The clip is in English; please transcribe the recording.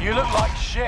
You look like shit.